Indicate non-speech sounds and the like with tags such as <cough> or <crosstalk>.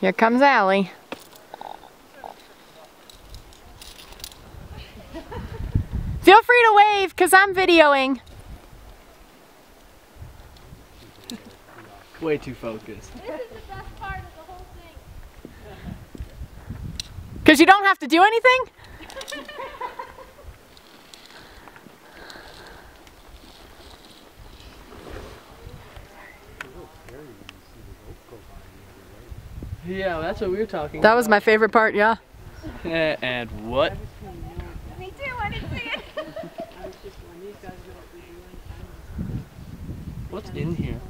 Here comes Allie. Feel free to wave, because I'm videoing. Way too focused. This is the best part of the whole thing. <laughs> Because you don't have to do anything? Yeah, that's what we were talking That was my favorite part, yeah. and what? Me too, I didn't see it. What's in here?